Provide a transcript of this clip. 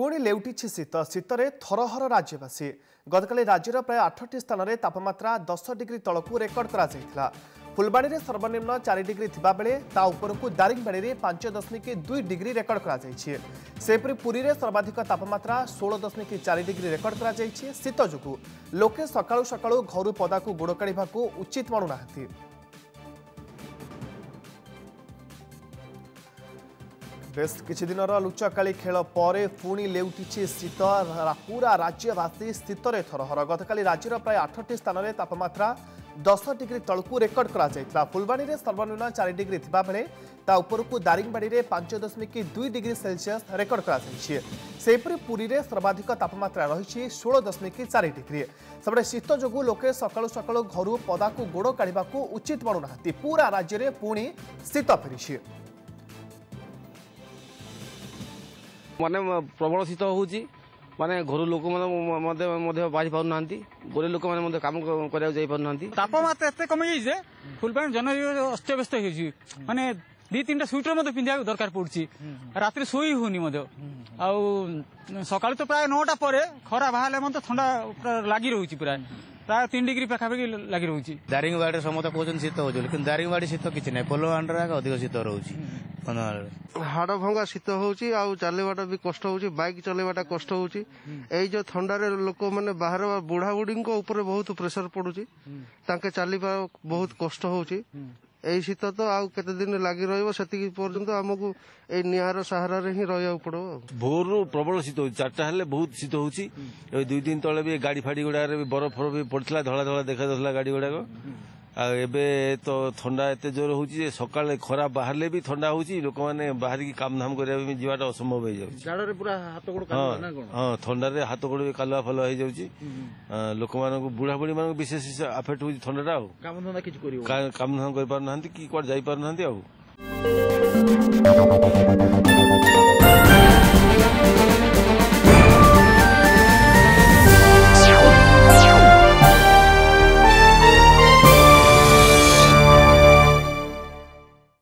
ପୁଣି ଲେଉଟିଛି ଶୀତ ଶୀତରେ ଥରହର ରାଜ୍ୟବାସୀ ଗତକାଲି ରାଜ୍ୟର ପ୍ରାୟ ଆଠଟି ସ୍ଥାନରେ ତାପମାତ୍ରା ଦଶ ଡିଗ୍ରୀ ତଳକୁ ରେକର୍ଡ କରାଯାଇଥିଲା ଫୁଲବାଣୀରେ ସର୍ବନିମ୍ନ ଚାରି ଡିଗ୍ରୀ ଥିବାବେଳେ ତା ଉପରକୁ ଦାରିଙ୍ଗବାଡ଼ିରେ ପାଞ୍ଚ ଦଶମିକ ଦୁଇ ଡିଗ୍ରୀ ରେକର୍ଡ କରାଯାଇଛି ସେହିପରି ପୁରୀରେ ସର୍ବାଧିକ ତାପମାତ୍ରା ଷୋହଳ ଦଶମିକ ଚାରି ଡିଗ୍ରୀ ରେକର୍ଡ କରାଯାଇଛି ଶୀତ ଯୋଗୁଁ ଲୋକେ ସକାଳୁ ସକାଳୁ ଘରୁ ପଦାକୁ ଗୋଡ଼ କାଢ଼ିବାକୁ ଉଚିତ ମଣୁନାହାନ୍ତି বেশ কিছুদিনর লুচকালি খেল পরে পুঁ লেউটিছে শীত পুরা রাজ্যবাসী শীতের থরহর গতকাল রাজ্যের প্রায় আঠটি স্থানের তাপমাত্রা দশ ডিগ্রি তলকু রেকর্ড করা ফুলবাণীতে সর্বনিম্ন চারি ডিগ্রি বেড়ে তা উপরক দারিংবাড়ি পাঁচ দশমিক দুই ডিগ্রি সেলসিয়াস রেকর্ড করা সেইপরি পুরীতে সর্বাধিক তাপমাত্রা রয়েছে ষোল দশমিক চারি ডিগ্রি সেপটে শীত যোগ লোকে সকাল সকাল ঘর পদাকু গোড় কাড়া উচিত মনুনা পুরা রাজ্যের পুঁ শীত ফেছে ମାନେ ପ୍ରବଳ ଶୀତ ହେଉଛି ମାନେ ଘରୁ ଲୋକମାନେ ମଧ୍ୟ ବାହାରି ପାରୁନାହାନ୍ତି ଗରିବ ଲୋକମାନେ ମଧ୍ୟ କାମ କରିବାକୁ ଯାଇପାରୁନାହାନ୍ତି ତାପମାତ୍ରା ଏତେ କମିଯାଇଛି ଯେ ଫୁଲ ପ୍ୟାଣ୍ଟ ଜନଜୀବନ ଅସ୍ତବ୍ୟସ୍ତ ହେଉଛି ମାନେ ଦି ତିନିଟା ସୁଇଟର ମଧ୍ୟ ପିନ୍ଧିବାକୁ ଦରକାର ପଡୁଛି ରାତିରେ ଶୋଇ ହଉନି ମଧ୍ୟ ଆଉ ସକାଳୁ ତ ପ୍ରାୟ ନଅଟା ପରେ ଖରା ବାହାରିଲେ ମଧ୍ୟ ଥଣ୍ଡା ଲାଗି ରହୁଛି ପୁରା ପ୍ରାୟ ତିନି ଡିଗ୍ରୀ ପାଖାପାଖି ଲାଗି ରହୁଛି ଦାରିଙ୍ଗବାଡ଼ିରେ ସମସ୍ତେ କହୁଛନ୍ତି ଶୀତ ହେଉଛି କିନ୍ତୁ ଦାରିଙ୍ଗବାଡ଼ି ଶୀତ କିଛି ନାହିଁ ପୋଲବାଣ୍ଡରେ ଅଧିକ ଶୀତ ରହୁଛି ବନମାଳୀ ହାଡ଼ ଭଙ୍ଗା ଶୀତ ହେଉଛି ଆଉ ଚାଲିବାଟା ବି କଷ୍ଟ ହେଉଛି ବାଇକ୍ ଚଲେଇବାଟା କଷ୍ଟ ହେଉଛି ଏଇ ଯେଉଁ ଥଣ୍ଡାରେ ଲୋକମାନେ ବାହାର ବୁଢ଼ାବୁଢ଼ୀଙ୍କ ଉପରେ ବହୁତ ପ୍ରେସର ପଡ଼ୁଛି ତାଙ୍କେ ଚାଲିବା ବହୁତ କଷ୍ଟ ହେଉଛି ଏଇ ଶୀତ ତ ଆଉ କେତେ ଦିନ ଲାଗି ରହିବ ସେତିକି ପର୍ଯ୍ୟନ୍ତ ଆମକୁ ଏଇ ନିଆଁର ସାହାରାରେ ହିଁ ରହିବାକୁ ପଡିବ ଭୋରରୁ ପ୍ରବଳ ଶୀତ ହେଉଛି ଚାରିଟା ହେଲେ ବହୁତ ଶୀତ ହେଉଛି ଦୁଇ ଦିନ ତଳେ ବି ଗାଡି ଫାଡି ଗୁଡାରେ ବି ବରଫ ଫରଫ ବି ପଡିଥିଲା ଧଳା ଧଳା ଦେଖାଯାଉଥିଲା ଗାଡି ଗୁଡାକ ଆଉ ଏବେ ତ ଥଣ୍ଡା ଏତେ ଜୋର ହେଉଛି ଯେ ସକାଳେ ଖରା ବାହାରିଲେ ବି ଥଣ୍ଡା ହେଉଛି ଲୋକମାନେ ବାହାରିକି କାମଧାମ କରିବା ପାଇଁ ଯିବାଟା ଅସମ୍ଭବ ହେଇଯାଉଛି ଜାଡ଼ରେ ପୁରା ହାତ ହଁ ଥଣ୍ଡାରେ ହାତ ଗୋଡ଼ ବି କାଲୁଆ ଫାଲୁଆ ହେଇଯାଉଛି ଲୋକମାନଙ୍କୁ ବୁଢ଼ାବୁଢ଼ୀ ମାନଙ୍କୁ ବିଶେଷ ଆଫେକ୍ଟ ହେଉଛି ଥଣ୍ଡାଟା ଆଉ କାମଧନ୍ଦା କରିପାରୁନାହାନ୍ତି କି କୁଆଡ଼େ ଯାଇପାରୁନାହାନ୍ତି ଆଉ